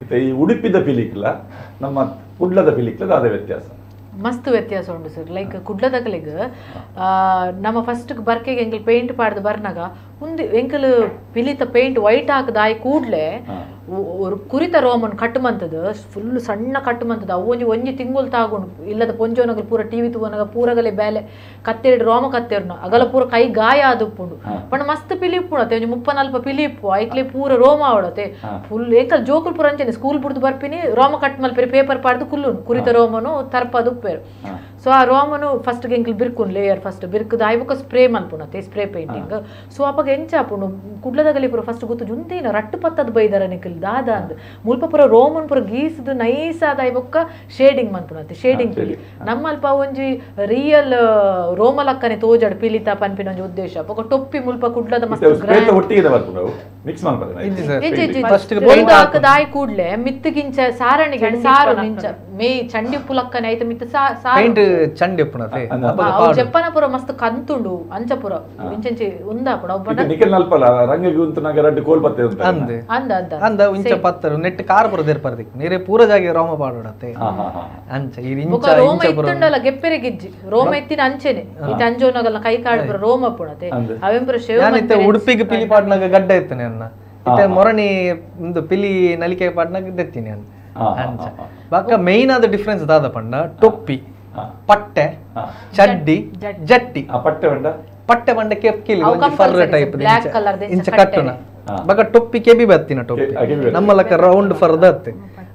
ಮತ್ತೆ ಈ ಉಡುಪಿದ ಪಿಲಿಕ್ಲ ನಮ್ಮ ಕುಡ್ಲದ ಪಿಲಿಕ್ಲದ ಅದೇ ವ್ಯತ್ಯಾಸ ಮಸ್ತ್ ವ್ಯತ್ಯಾಸ ಉಂಟು ಸರ್ ಲೈಕ್ ಕುಡ್ಲದಕ್ಲಿಗ್ ನಮ್ಮ ಫಸ್ಟ್ ಬರ್ಕೆಗೆ ಎಂಕಲ್ ಪೇಂಟ್ ಪಾಡ್ದು ಬರ್ನಾಗ ಉಂದು ಎಂಕಲ್ ಪಿಲಿತ ಪೇಂಟ್ ವೈಟ್ ಹಾಕದಾಯ್ ಕೂಡ್ಲೇ. ಕುರಿತ ರೋಮನ್ ಕಟ್ಟುಮಂತದ ಫುಲ್ ಸಣ್ಣ ಕಟ್ಟುಮಂತದ ಅವು ಒಂಜಿ ಒಂಜಿ ತಿಂಗುಲ್ ತಾಗುಂಡು ಇಲ್ಲದ ಪೊಂಜೋನಗಲ್ ಪೂರ ಟಿವಿ ತೂವನಗ ಪೂರಗಲೆ ಬೇಲೆ ಕತ್ತೆರಡು ರೋಮ ಕತ್ತೆರ್ನ. ಅಗಲ ಪೂರ ಕೈ ಗಾಯ ಆದುಪ್ಪುಂಡು. ಪಣ ಮಸ್ತ್ ಪಿಲಿಪ್ಪುಣ ಅತ್ತೆ ಒಂಜಿ ಮುಪ್ಪ ನಲ್ಪ ಪಿಲಿಪ್ಪು ಐಕ್ಲೆ ಪೂರ ರೋಮ ಆವಡತೆ ಫುಲ್ ಏಕಲ್ ಜೋಕುಲ್ ಪೂರ ಅಂಚನೆ. ಸ್ಕೂಲ್ ಬಿಡ್ದು ಬರ್ಪಿನಿ ರೋಮ ಕಟ್ ಮಲ್ಪೆರಿ ಪೇಪರ್ ಪಾಡ್ದು ಕುಲ್ಲುನು. ಕುರಿತ ರೋಮನು ತರ್ಪದು ಉಪ್ಪೇರು. ಸೊ ಆ ರೋಮನು ಫಸ್ಟ್ ಎಂಕ್ಲು ಬಿರ್ಕುನ್ ಲೇಯರ್ ಫಸ್ಟ್ ಬಿರ್ಕುದ ಐವಕ ಸ್ಪ್ರೇ ಮನ್ಪುನತೆ ಸ್ಪ್ರೇ ಪೇಂಟಿಂಗ್ ಸೊ ಅಪ್ಪಗ ಎಂಚಾಪುಂಡು ಕುಡ್ಲದಗಲಿ ಪುರ ಫಸ್ಟ್ ಗೊತ್ತು ಜುಂತೇನ ರಟ್ಟು ಪತ್ತದ ಬೈದರ ನಿಖಿಲ್ ದಾದ ಅಂದ್. ಮುಲ್ಪ ಪುರ ರೋಮನ್ ಪುರ ಗೀಸದ ನೈಸ್ ಆದ ಐವಕ್ಕ ಶೇಡಿಂಗ್ ಮನ್ಪುನತೆ ಶೇಡಿಂಗ್ ಪಿಲಿ. ನಮ್ಮಲ್ಪ ಒಂಜಿ ರಿಯಲ್ ರೋಮಲಕ್ಕನೆ ತೋಜಡ್ ಪಿಲಿತ ಪನ್ಪಿನ ಒಂಜಿ ಉದ್ದೇಶ. ಅಪ್ಪಗ ಟೊಪ್ಪಿ ಮುಲ್ಪ ಕುಡ್ಲದ ಮಸ್ತ್ ಮಿಕ್ಸ್ ಆಯ್ ಕೂಡ್ಲೆ. ಮಿತ್ತಗಿಂಚ ಸಾರಣಿಗೆ ಸಾರು ನಿಂಚ ಮೇ ಚಂಡಿ ಪುಲಕ್ಕನೆ ಐತ ಮಿತ್ತ ಪೇಂಟ್ ಚಂಡಿ ಪಾಡು. ಜಪ್ಪನಪುರ ಮಸ್ತ್ ಕಂತುಂಡು ಅಂಚಪುರ. ಇಂಚಂಚಿ ಉಂದಾಪುಡ ಒಬ್ಬನ ನಿಕಲ್ ನಲ್ಪಲ ರಂಗಿಗೆ ಉಂಟು ನಂಗೆ ರಡ್ಡು ಕೋಲ್ ಪತ್ತೆ ಅಂತ. ಅಂದ. ಅಂದ ಅಂದ ಇಂಚ ಪತ್ತರು ನೆಟ್ ಕಾರ್ ಪುರ ದೇರ್ಪರ್ದಿಕ್ ನೀರೇ ಪೂರ ಜಾಗೆ ರೋಮ ಪಾಡೋಡತ್ತೆ. ಅಂಚ ಈ ಬೊಕ ಇಂಚ ರೋಮ ಪುರ ಇತ್ತುಂಡಲ ಗೆಪ್ಪೆರೆ ಗಿಜ್ಜಿ. ರೋಮ ಇತ್ತಿನ ಅಂಚೆನೆ. ಈ ಅಂಜೋನಗಲ್ಲ ಕೈ ಕಾಡ್ಪುರ ರೋಮ ಪುಣತೆ. ಅವೆಂಪುರ ಶೇವ್ ಉಡುಪಿಗೆ ಪಿಲಿ ಪಾಡ್ನಾಗ ಗಡ್ಡ ಇತ್ತನೆ ಅನ್ನ. ಇತ್ತೆ ಮೊರಣಿ ಒಂದು ಪಿಲಿ ನಲಿಕೆ ಪಾಟ್ನಾಗ ದೆತ್ತೀನಿ ಅನ್ನ ಅಂಚ ಹಾ, ಬಾಕ ಮೇಯ್ನ್ ಆದ ಡಿಫ್ರೆನ್ಸ್ ದಾದ ಪಂಡ ಟೊಪ್ಪಿ ಪಟ್ಟೆ ಚಡ್ಡಿ ಜಟ್ಟಿ. ಆ ಪಟ್ಟೆ ಬಂಡ ಪಟ್ಟೆ ಬಂಡ ಕೆಪ್ ಕಿಲಿ ಒಂಜಿ ಫರ್ ಟೈಪ್ ಇಂಚ ಇಂಚ ಕಟ್ಟುನ ಬಕ ಟೊಪ್ಪಿ ಕೆಬಿ ಬತ್ತಿನ ಟೊಪ್ಪಿ. ನಮ್ಮ ಲಕ್ಕ ರೌಂಡ್ ಫರ್ ದತ್ತೆ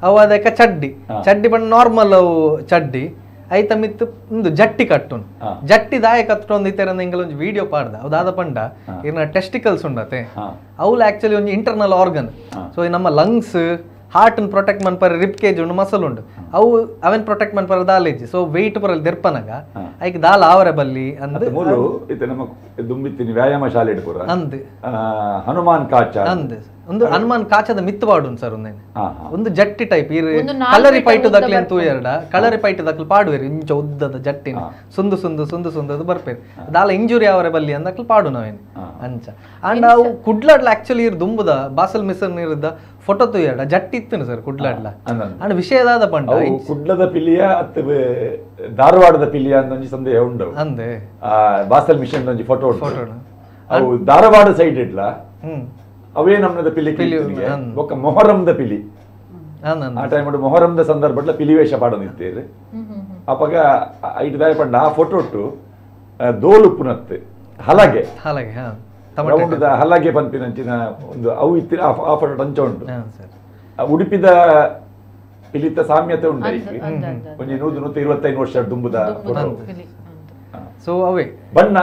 ಅವು ಅದಕ್ಕೆ ಚಡ್ಡಿ. ಚಡ್ಡಿ ಬಂಡ ನಾರ್ಮಲ್ ಅವು ಚಡ್ಡಿ. ಐತ ಮಿತ್ತು ಒಂದು ಜಟ್ಟಿ ಕಟ್ಟುನ್. ಜಟ್ಟಿ ದಾಯ ಕತ್ತೊಂದು ಇತ್ತರ ನಿಂಗಲ್ ಒಂದು ವಿಡಿಯೋ ಪಾಡ್ದ. ಅದಾದ ಪಂಡ ಹಾ. ಇರ್ನ ಟೆಸ್ಟಿಕಲ್ಸ್ ಉಂಡತೆ? ಹಾ. ಅವು ಆಕ್ಚುಲಿ ಒಂದು ಇಂಟರ್ನಲ್ ಆರ್ಗನ್. ಸೊ ನಮ್ಮ ಲಂಗ್ಸ್ ಹಾರ್ಟ್ ಪ್ರೊಟೆಕ್ಟ್ ಮನ್ಪರ ರಿಪ್ ಕೇಜ್ ಉಂಡು ಮಸಲ್ ಉಂಡು. ಅವು ಅವನ್ ಪ್ರೊಟೆಕ್ಟ್ ಮನ್ಪರ ದಾಲೇಜಿ ಸೊ ವೆಯ್ಟ್ ಪರಲ್ಲಿ ದೆರ್ಪನಗ ಐಕ್ ದಾಲ್ ಆವರ ಬಲ್ಲಿ ಅಂದ್ ಮತ್ತೆ ಮೂಲು ನಮ್ಮ ದುಂಬಿತ್ತಿನಿ ವ್ಯಾಯಾಮ ಶಾಲೆ ಇಡ್ಪುರ ಅಂದ್. ಹನುಮಾನ್ ಕಾಚ ಅಂದ್. ಒಂದು ಹನುಮಾನ್ ಕಾಚದ ಮಿತ್ತು ಪಾಡುನ್ ಸರ್ ಒಂದೇನೆ. ಹಾ ಒಂದು ಜಟ್ಟಿ ಟೈಪ್ ಇರ್ ಒಂದು ಕಲರಿ ಪೈಟು ದಕ್ಲೆ ಅಂತ. ಎರಡ. ಕಲರಿ ಪೈಟು ದಕ್ಲು ಪಾಡುವೇರಿ ಇಂಚ ಉದ್ದದ ಜಟ್ಟಿನ. ಸುಂದು ಸುಂದು ಸುಂದು ಸುಂದು ಅದು ಬರ್ಪೇರಿ ದಾಲ ಇಂಜುರಿ ಅವರ ಬಲ್ಲಿ ಅಂದಕ್ಲು ಪಾಡು ನಾವೇನು. ಅಂಚ. ಅಂಡ್ ಅವು ಕುಡ್ಲಾಡ್ಲ ಆಕ್ಚುಲಿ ಇರ್ ದುಂಬುದ ಬಾಸಲ್ ಮಿಸನ್ ಇರದ ಫೋಟೋ ತುಯ್ಯಡ ಜಟ್ಟಿ ಇತ್ತು ಸರ್ ಕುಡ್ಲಾಡ್ಲ. ಅಂಡ್ ವಿಷಯದಾದ ಪಂಡ ಕುಡ್ಲದ ಪಿಲಿಯ ಅತ್ತ ಧಾರವಾಡದ ಪಿಲಿಯ ಅಂದ ಒಂಜಿ ಸಂದೇಹ ಉಂಡು ಅಂದೆ. ಬಾಸಲ್ ಮಿಷನ್ ಒಂಜಿ ಫೋಟೋ ಫೋಟೋ ಅವು ಧಾರವಾಡ ಸೈಡ್ ಇಡ್ಲ? ಹ್ಮ್. ಅವೇ ನಮ್ಮದ ಪಿಲಿ. ಬೊಕ್ಕ ಮೊಹರಂದ ಪಿಲಿ. ಆ ಟೈಮ್ ಮೊಹರಂದ ಸಂದರ್ಭಡ್ಲ ಪಿಲಿವೇಷ ಪಾಡೋನಿತ್ತೇರು ಅಪ್ಪಾಗ ಐಟ್ ದಾಯ ಪಂಡ ಆ ಫೋಟೋ ಉಟ್ಟು ಆ, ದೋಲು ಪುನತ್ತೆ ಹಲಗೆ. ಹಲಗೆ ಹಾ. ಟಮಟೆ ರೌಂಡ್ ಹಲಗೆ ಪಂಪಿನಂಚಿನ ಒಂದು ಅವು ಇತ್ತಿರ ಆ- ಫೋಟೋ ಟಂಚ ಉಂಟು. ಹಾ ಸರ್. ಆ ಉಡುಪಿದ ಪಿಲಿತ ಸಾಮ್ಯತೆ ಉಂಟು ಒಂಜಿ ನೂದು ನೂತ ಇರುವತ್ತೈದು ವರ್ಷ ದುಂಬುದ ಸೊ ಅವೇ. ಬಣ್ಣ.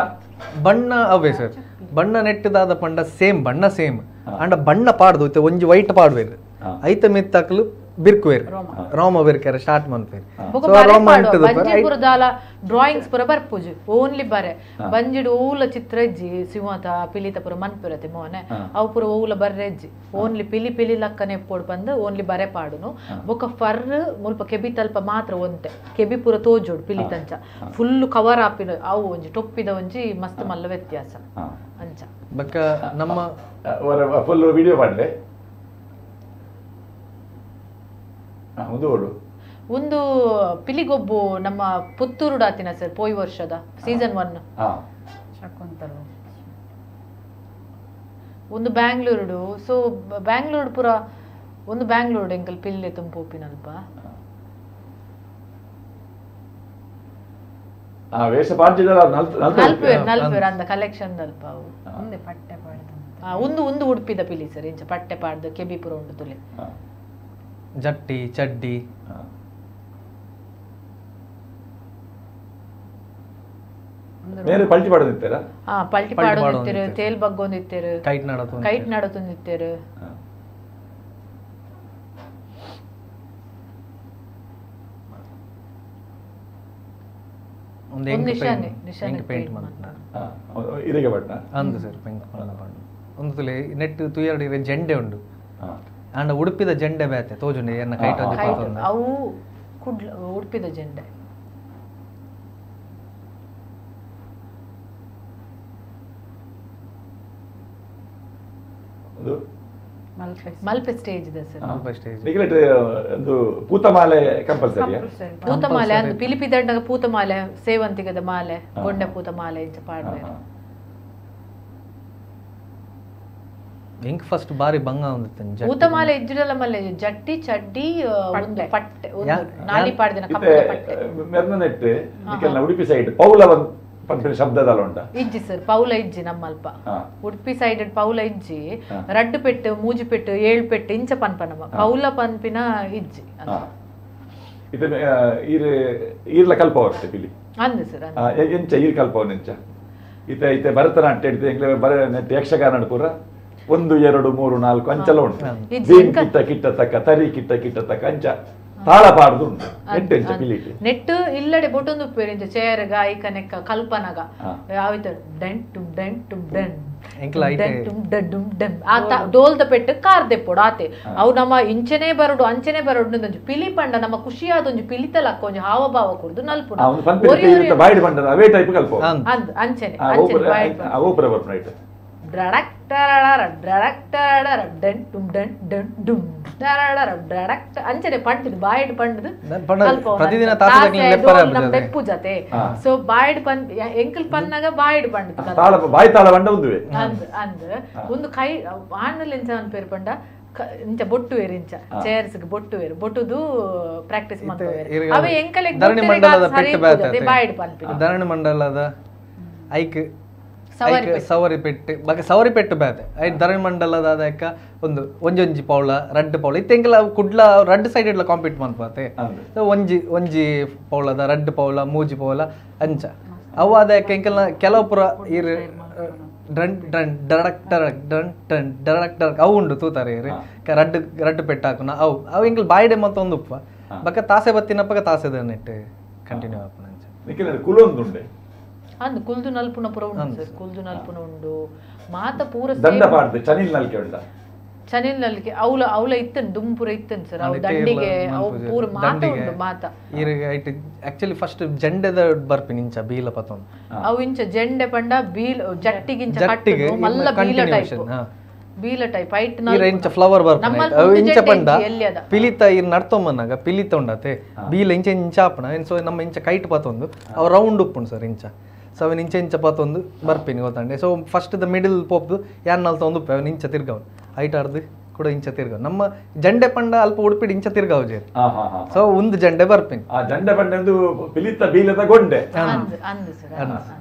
ಬಣ್ಣ ಅವೇ ಸರ್. ಬಣ್ಣ ನೆಟ್ಟದಾದ ಪಂಡ ಸೇಮ್ ಬಣ್ಣ ಸೇಮ್. ಅಂಡ ಬಣ್ಣ ಪಾಡ್ದು ಇತ್ತೆ ಒಂಜಿ ವೈಟ್ ಪಾಡ್ವೇರು. ಐತ ಮಿತ್ತಕ್ಲು ಬಿರ್ಕುವೇರು ರೋಮ. ಬಿರ್ಕರೆ ಸ್ಟಾರ್ಟ್ ಮನ್ಪೇರು ಬೊಕ ಸೊ ಬರೆ ರೋಮ ಪಾಡುವ. ಇಂಟದ ದಾಲ ಡ್ರಾಯಿಂಗ್ಸ್ ಪುರ ಬರ್ಪುಜ್ ಓನ್ಲಿ ಬರೆ. ಬಂಜಿಡು ಓಲ ಚಿತ್ರ ಇಜ್ಜಿ ಸಿಂಹತ ಪಿಲಿತ ಪುರ ಮನ್ಪಿರತೆ ಮೋನೆ. ಅವು ಪುರ ಓಲ ಬರ್ರೆ ಇಜ್ಜಿ. ಓನ್ಲಿ ಪಿಲಿ ಪಿಲಿ ಲಕ್ಕನೆ ಎಪ್ಪೋಡು ಬಂದು ಓನ್ಲಿ ಬರೆ ಪಾಡುನು. ಬೊಕ ಫರ್ ಮುಲ್ಪ ಕೆಬಿ ತಲ್ಪ ಮಾತ್ರ ಒಂತೆ. ಕೆಬಿ ಪುರ ತೋಜೋಡು ಪಿಲಿ ತಂಚ. ಫುಲ್ ಕವರ್ ಆಪಿನ ಅವು ಒಂಜಿ ಟೊಪ್ಪಿದ ಒಂಜಿ ಮಸ್ತ್ ಮಲ್ಲ ವ್ಯತ್ಯಾಸ. ಬಕ್ಕ ನಮ್ಮ ಫುಲ್ ವಿಡಿಯೋ ಮಾಡಲೆ? ಒಂದು ಪಿಲಿಗೊಬ್ಬು ನಮ್ಮ ಪುತ್ತೂರು ಡಾತಿನ ಸರ್ ಪೋಯ್ ವರ್ಷದ ಸೀಸನ್ ಒನ್ ಹಾ ಒಂದು ಬ್ಯಾಂಗ್ಳೂರುಡು. ಸೊ ಬ್ಯಾಂಗ್ಳೂರು ಪುರ ಒಂದು ಬ್ಯಾಂಗ್ಳೂರು ಎಂಕಲ್ ಪಿಲ್ಲೆ ತುಂಪೋಪಿನಲ್ಪ ವೇಷ ಪಾಡ್ಜಿದಲ್ಲ ನಲ್ಪೇರ್ ನಲ್ಪೇರ್ ಅಂದ ಕಲೆಕ್ಷನ್ ಅಲ್ಪ ಅವು. ಮುಂದೆ ಪಟ್ಟೆ ಪಾಡ್ದು. ಆ, ಒಂದು ಒಂದು ಉಡುಪಿದ ಪಿಲಿ ಸರ್ ಇಂಚ ಪಟ್ಟೆ ಪಾಡ್ದು ಕೆಬಿ ಪುರ ಉಂಡು ತುಲೆ. ಜಟ್ಟಿ ಚಡ್ಡಿ. ಮೇಲೆ ಪಲ್ಟಿ ಪಾಡೋದಿತ್ತಾರ? ಹಾ ಪಲ್ಟಿ ಪಲ್ಟಿ ಪಾಡೋದು ಮಾಡೋದು ಇತ್ತೇರು ಇತ್ತೇರು. ತೇಲ್ ಬಗ್ಗೊಂದು ಇತ್ತೇರು ಕೈಟ್ ನಡತು ಕೈಟ್ ನಡತೊಂದು ಒಂದು ಒಂದು ಎಂಕ್ ಪೇಂಟ್ ಎಂಕ್ ಪೇಂಟ್ ಮಾಡ್ತಾರೆ. ಇದಕ್ಕೆ ಬಟ್ಟ ಅಂದು ಸರ್ ಪೆಂಕ್ ಪಾಡು ಒಂದು ತುಲೆ ನೆಟ್ ತುಯ್ಯರ್ಡ್ ಇರೆ ಜೆಂಡೆ ಉಂಡು ಆಂಡ ಅಂಡ ಉಡುಪಿದ ಜೆಂಡೆ ಬ್ಯಾತೆ ತೋಜುಂಡೆ ಎನ್ನ ಕೈಟ. ಅವು ಕುಡ್ಲ ಉಡುಪಿದ ಜೆಂಡೆ. ಒಂದು ಮಲ್ಪೆ ಸ್ಟೇಜ್ ಇದೆ ಸರ್ ಮಲ್ಪೆ ಸ್ಟೇಜ್ ನಿಖಿಲೆಟ್ ಒಂದು ಪೂತಮಾಲೆ ಕಂಪಲ್ಸರಿಯಾ ಪೂತಮಾಲೆ ಅಂದ್ ಪಿಲಿಪಿ ದಂಡಗ ಪೂತಮಾಲೆ ಸೇವಂತಿಗದ ಮಾಲೆ ಗೊಂಡೆ ಪೂತ ಮಾಲೆ ಇಂಚ ಪಾಡ್ದೆ ಇಂಕ್ ಫಸ್ಟ್ ಬಾರಿ ಬಂಗ ಒಂದಿತ್ತು ಪೂತಮಾಲೆ ಇಜ್ಜಿಡಲ್ಲ ಮಲ್ಲೆ ಜಟ್ಟಿ ಚಡ್ಡಿ ಆ, ಒಂದು ಪಟ್ಟೆ ಒಂದು ಯಾ- ನಾಲಿ ಪಾಡ್ದಿನ ಇತ್ತೆ ಕಪ್ಪದ ಪಟ್ಟೆ ಮೆರ್ನನೆಟ್ ನಿಖಲ್ನ ಉಡುಪಿ ಸೈಡ್ ಪೌಲ ಒಂದು ಪಂಪಿನ ಶಬ್ದದಲ್ಲ ಉಂಟ ಇಜ್ಜಿ ಸರ್ ಪೌಲ ಇಜ್ಜಿ ನಮ್ಮಲ್ಪ ಹಾ. ಉಡುಪಿ ಸೈಡ್ ಪೌಲ ಇಜ್ಜಿ ಹಾ. ರಡ್ಡು ಪೆಟ್ಟು ಮೂಜಿ ಪೆಟ್ಟು ಏಳು ಪೆಟ್ಟು ಇಂಚ ಪನ್ಪನಮ ಪೌಲ ಪನ್ಪಿನ ಇಜ್ಜಿ ಹಾ. ಇದು ಆ, ಈರ್ ಈರ್ಲ ಕಲ್ಪ ಬರ್ತೆ ಪಿಲಿ ಅಂದ್ ಸರ್ ಅಂದ್. ಆ, ಎ- ಎಂಚ ಈರ್ ಕಲ್ಪ ಎಂಚ ಇತ ಇತ್ತೆ ಭರತನಾಟ್ಯ ಹಿಡಿದು ಎಂಕ್ಲೆ ಬರ ನೆಟ್ ಯಕ್ಷಗಾನ ಪೂರ ಒಂದು ಎರಡು ಮೂರು ನಾಲ್ಕು ಅಂಚಲ ಉಂಟು. ಇದು ದೀನ್ ಎಂಕ- ಕಿಟ್ಟ ಕಿಟ್ಟ ತಕ್ಕ ತರಿ ಕಿಟ್ಟ ಕಿಟ್ಟ ತಕ್ಕ ಅಂಚ. ಪಿಲಿಟಿ? ನೆಟ್ ಇಲ್ಲಡೆ ಬೊಟ್ಟೊಂದು ಪೇರಿಂಚ ಚೇರ್ಗ ಐಕನೆಕ್ಕ ಕಲ್ಪನಗ. ಹಾ. ಯಾವಿತ ಡೆನ್ ಟುಮ್ ಡೆನ್ ಟುಮ್ ಡೆನ್. ಡುಮ್ ಡೋಲ್ದ ಪೆಟ್ಟು ಕಾರ್ ದೆಪ್ಪೊಡು ಆತೆ. ಅವು ನಮ್ಮ ಇಂಚನೆ ಬರಡು ಅಂಚನೆ ಬರಡು ಒಂಜಿ ಪಿಲಿ ಪಂಡ ನಮ್ಮ ಖುಷಿಯಾದ ಒಂಜಿ ಪಿಲಿತಲಕ್ಕ ಒಂಜಿ ಹಾವಭಾವ ಕುಡ್ದು ಕಲ್ಪ. ಅಂದ್. ಅಂದ್ ಅಂಚನೆ ಅಂಚನೆ ಡುಮ್ ಡ್ರಡಕ್ ಟರಡರ ಡ್ರಡಕ್ ಡೆನ್ ಟುಮ್ ಡೆನ್ ಡೆನ್ ಡುಮ್. ಟರಡರ ಡ್ರಡಕ್ ಟ- ಅಂಚನೆ ಪಂಡಿದ್ ಬಾಯ್ಡ್ ಪಂಡಿದ್. ಲೆಪ್ಪು ಜತೆ. ಸೊ ಬಾಯ್ಡ್ ಪನ್ ಎಂಕಲ್ ಪನ್ನಗ ಬಾಯ್ಡ್ ಪಂಡಿದ್ ಬಾಯಿ ತಾಳ ಬಂಡ ಅಂದ್ ಒಂದು ಕೈ ಆಣ್ಣಲ್ ಇಂಚ ಅನ್ ಪೇರು ಪಂಡ? ಇಂಚ ಬೊಟ್ಟು ಇಂಚ ಚೇರ್ಸ್ ಬೊಟ್ಟು ವೇರು. ಬೊಟ್ಟುದು ಪ್ರಾಕ್ಟೀಸ್ ಮಾಡ್ತಾರೆ ಅವೆ ಎಂಕಲೆ ಧರಣಿ ಮಂಡಲದ ಬಾಯ್ಡ್ ಪನ್ಪಿ ಧರಣಿ ಮಂಡಲದ ಐಕ್. ಐಕ್ ಸವರಿ ಪೆಟ್ಟು ಬೇತೆ ಸವರಿ ಪೆಟ್ಟು ಬ್ಯಾತೆ ಐ ಧರಣಿ ಮಂಡಲದ ಅದಕ್ಕ ಒಂದು ಒಂಜೊಂಜಿ ಪೌಳ ರಡ್ಡ್ ಪೌಳ. ಇತ್ತೆಂಕಲ ಕುಡ್ಲ ರಡ್ಡ್ ಸೈಡ್ ಇಡ್ಲ ಕಾಂಪೀಟ್ ಮನ್ಪಾತೆ ಒಂಜಿ ಒಂಜಿ ಪೌಳದ ರಡ್ಡ್ ಪೌಳ ಮೂಜಿ ಪೌಳ ಅಂಚ. ಅವು ಅದಕ್ಕೆ ಎಂಕಲ್ನ ಕೆಲವು ಪುರ ಇರ್ ಡ್ರನ್ ಡ್ರನ್ ಡರಡಕ್ ಡರಕ್ ಡ್ರನ್ ಟನ್ ಡರಕ್ ಡರಕ್ ಅವು ಉಂಡು ತೂತಾರೆ ಇರು ರಡ್ಡ್ ರಡ್ಡ್ ಪೆಟ್ಟು ಹಾಕುನ. ಅವು ಅವು ಎಂಕಲ್ ಬಾಯ್ಡೆ ಮತ್ತ ಒಂದು ಉಪ್ಪ. ಬಕ್ಕ ತಾಸೆ ಬತ್ತಿನಪ್ಪಗ ತಾಸೆದ ನೆಟ್ ಕಂಟಿನ್ಯೂ ನಿಖಿಲ ಕುಲೊಂದುಂಡೆ. ಅಂದ್ ಕುಲ್ದು ನಲ್ಪುನ ಪುರ ಉಂಡು ಸರ್ ಕುಲ್ದು ನಲ್ಪುನ ಉಂಡು. ಮಾತ ಪೂರ ದಂಡ ಪಾಡ್ದು ಚನಿಲ್ ನಲ್ಕೆ ಉಂಡ ಚನಿಲ್ ನಲ್ಕೆ ಅವಳ ಅವಳ ಇತ್ತನ್ ದುಂಪುರ ಇತ್ತನ್ ಸರ್ ಅವ್ ದಂಡಿಗೆ ಅವ್ ಪೂರ ಮಾತ ಉಂಡು ಮಾತ. ಈಗ ಐಟ್ ಆಕ್ಚುಲಿ ಫಸ್ಟ್ ಜಂಡೆದ ಬರ್ಪಿ ನಿಂಚ ಬೀಲ ಪತೊಂದು. ಅವು ಇಂಚ ಜಂಡೆ ಪಂಡ ಬೀಲ್ ಜಟ್ಟಿಗಿಂಚ ಕಟ್ಟಿಗೆ ಮಲ್ಲ ಬೀಲ ಟೈಪ್. ಬೀಲ ಟೈಪ್ ಐಟ್ ಇರ ಇಂಚ ಫ್ಲವರ್ ಬರ್ಪಿ ನಮ್ಮಲ್ಲಿ ಅವು ಒಂದು ಇಂಚ ಪಂಡ ಇಂಚಿ ಎಲ್ಲಿ ಅದ? ಪಿಲಿತ ಇರ್ ನಡ್ತೊಂಬನ್ನಾಗ ಪಿಲಿತ ಉಂಡತೆ. ಬೀಲ ಇಂಚ ಇಂಚ ಆಪಣ ಸೊ ನಮ್ಮ ಇಂಚ ಕೈಟ್ ಪತೊಂದು. ಅವು ರೌಂಡ್ ಉಪ್ಪುಂಡು ಸರ್ ಇಂಚ. ಸೊ ಇಂಚ್ ಇಂಚ ಪತೊಂದು ಬರ್ಪಿನಿ ಗೊತ್ತಂಡೆ. ಸೊ ಫಸ್ಟ್ ದ ಮಿಡಿಲ್ ಪೋಪ್ದು ಯಾನ್ ನಲ್ತ ಒಂದು ಉಪ್ಪೆ ಅವನ್ ಇಂಚ ತಿರ್ಗವ್ ಹೈಟ್ ಆಡ್ದು ಕೂಡ ಇಂಚ ತಿರ್ಗವ್ ನಮ್ಮ ಜಂಡೆ ಪಂಡ ಅಲ್ಪ ಉಡುಪಿಡ್ ಇಂಚ ತಿರ್ಗವ್ ಜೇರಿ. ಸೊ ಒಂದು ಜಂಡೆ ಬರ್ಪಿನಿ ಆ ಜಂಡೆ ಬಂಡೆ ಒಂದು ಪಿಲಿತ ಬೀಲದ ಗೊಂಡೆ. ಅಂದ್ ಅಂದ್ ಸರ್ ಅಂದ್.